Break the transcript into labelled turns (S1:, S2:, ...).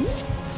S1: Mm-hmm.